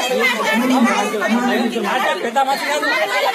జ్వరం ఉన్నాయా